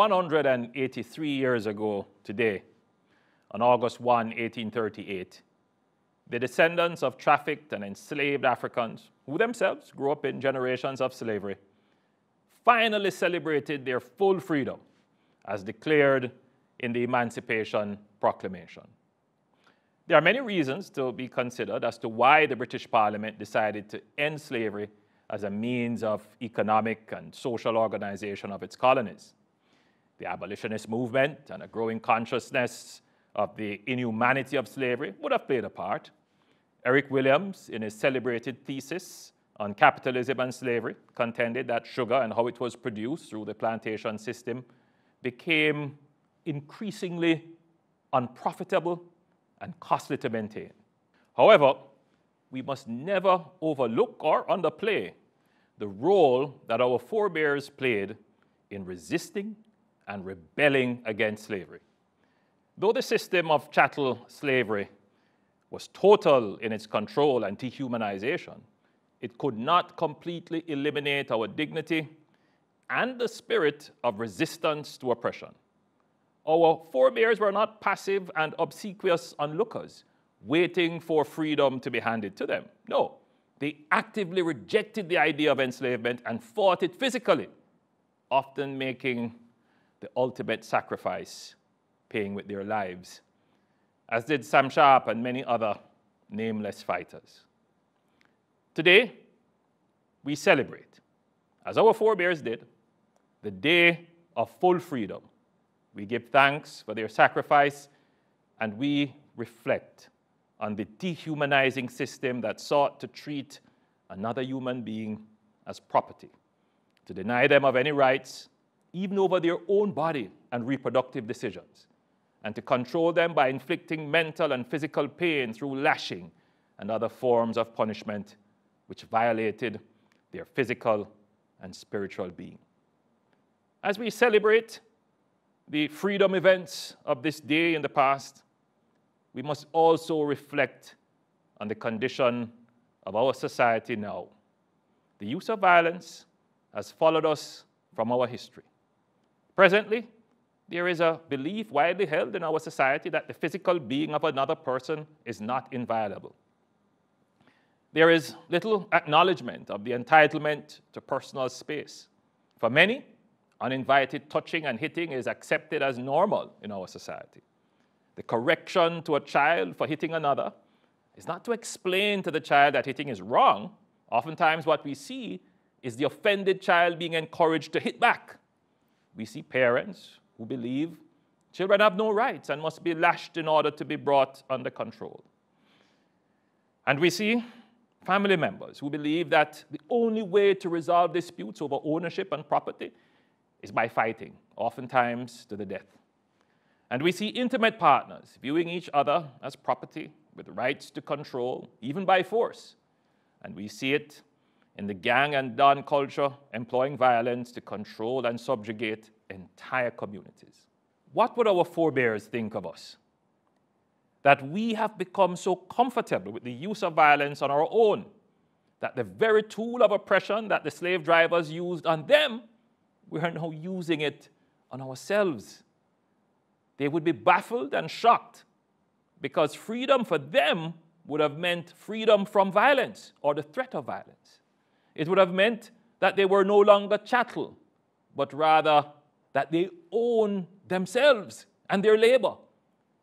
183 years ago today, on August 1, 1838, the descendants of trafficked and enslaved Africans, who themselves grew up in generations of slavery, finally celebrated their full freedom as declared in the Emancipation Proclamation. There are many reasons to be considered as to why the British Parliament decided to end slavery as a means of economic and social organization of its colonies. The abolitionist movement and a growing consciousness of the inhumanity of slavery would have played a part. Eric Williams, in his celebrated thesis on capitalism and slavery, contended that sugar and how it was produced through the plantation system became increasingly unprofitable and costly to maintain. However, we must never overlook or underplay the role that our forebears played in resisting and rebelling against slavery. Though the system of chattel slavery was total in its control and dehumanization, it could not completely eliminate our dignity and the spirit of resistance to oppression. Our forebears were not passive and obsequious onlookers, waiting for freedom to be handed to them. No, they actively rejected the idea of enslavement and fought it physically, often making the ultimate sacrifice, paying with their lives, as did Sam Sharpe and many other nameless fighters. Today, we celebrate, as our forebears did, the day of full freedom. We give thanks for their sacrifice and we reflect on the dehumanizing system that sought to treat another human being as property, to deny them of any rights, even over their own body and reproductive decisions, and to control them by inflicting mental and physical pain through lashing and other forms of punishment which violated their physical and spiritual being. As we celebrate the freedom events of this day in the past, we must also reflect on the condition of our society now. The use of violence has followed us from our history. Presently, there is a belief widely held in our society that the physical being of another person is not inviolable. There is little acknowledgement of the entitlement to personal space. For many, Uninvited touching and hitting is accepted as normal in our society. The correction to a child for hitting another is not to explain to the child that hitting is wrong. Oftentimes, what we see is the offended child being encouraged to hit back. We see parents who believe children have no rights and must be lashed in order to be brought under control. And we see family members who believe that the only way to resolve disputes over ownership and property is by fighting, oftentimes to the death. And we see intimate partners viewing each other as property with rights to control, even by force. And we see it in the gang and don culture employing violence to control and subjugate entire communities. What would our forebears think of us? That we have become so comfortable with the use of violence on our own that the very tool of oppression that the slave drivers used on them we are now using it on ourselves. They would be baffled and shocked because freedom for them would have meant freedom from violence or the threat of violence. It would have meant that they were no longer chattel, but rather that they own themselves and their labor,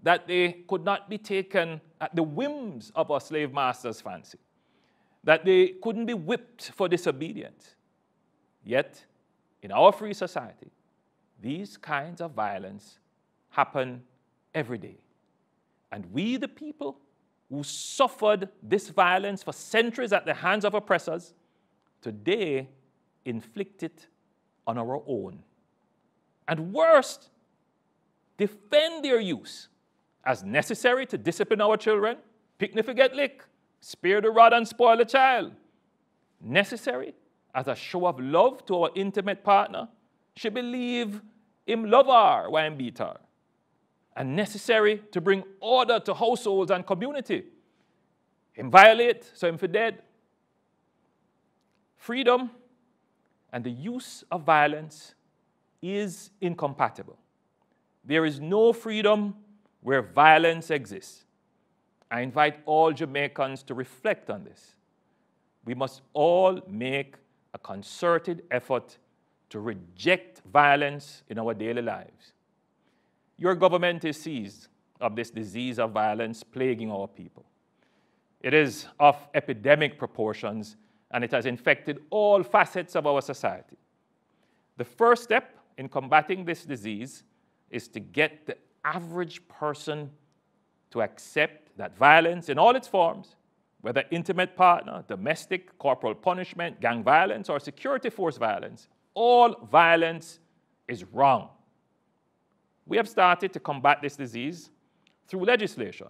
that they could not be taken at the whims of a slave master's fancy, that they couldn't be whipped for disobedience. Yet, in our free society, these kinds of violence happen every day. And we, the people who suffered this violence for centuries at the hands of oppressors, today inflict it on our own. And worst, defend their use as necessary to discipline our children, picnic forget lick, spare the rod and spoil the child. Necessary as a show of love to our intimate partner, she believe him love her him beat her. And necessary to bring order to households and community. Him violate, so him for dead. Freedom and the use of violence is incompatible. There is no freedom where violence exists. I invite all Jamaicans to reflect on this. We must all make a concerted effort to reject violence in our daily lives. Your government is seized of this disease of violence plaguing our people. It is of epidemic proportions and it has infected all facets of our society. The first step in combating this disease is to get the average person to accept that violence in all its forms, whether intimate partner, domestic, corporal punishment, gang violence, or security force violence, all violence is wrong. We have started to combat this disease through legislation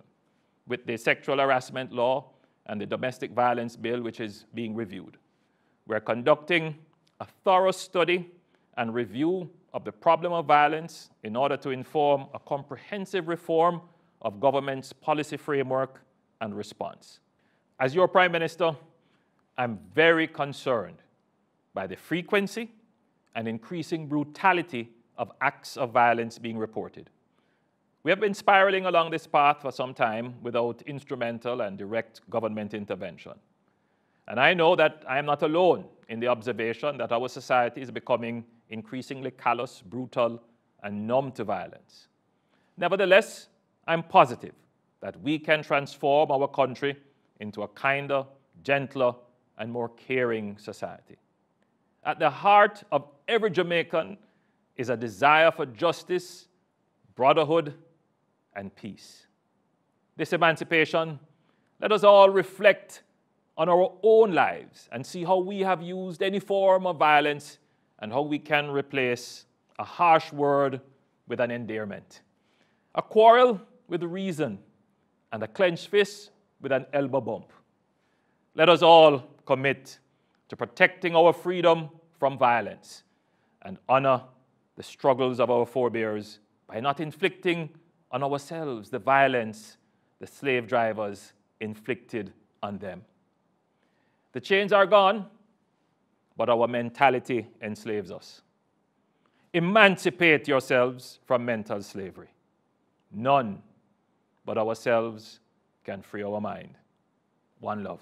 with the sexual harassment law and the domestic violence bill, which is being reviewed. We're conducting a thorough study and review of the problem of violence in order to inform a comprehensive reform of government's policy framework and response. As your Prime Minister, I'm very concerned by the frequency and increasing brutality of acts of violence being reported. We have been spiraling along this path for some time without instrumental and direct government intervention. And I know that I am not alone in the observation that our society is becoming increasingly callous, brutal, and numb to violence. Nevertheless, I'm positive that we can transform our country into a kinder, gentler, and more caring society. At the heart of every Jamaican is a desire for justice, brotherhood, and peace. This emancipation, let us all reflect on our own lives and see how we have used any form of violence and how we can replace a harsh word with an endearment, a quarrel with reason, and a clenched fist with an elbow bump. Let us all commit to protecting our freedom from violence and honor the struggles of our forebears by not inflicting on ourselves the violence the slave drivers inflicted on them. The chains are gone, but our mentality enslaves us. Emancipate yourselves from mental slavery. None but ourselves can free our mind. One love.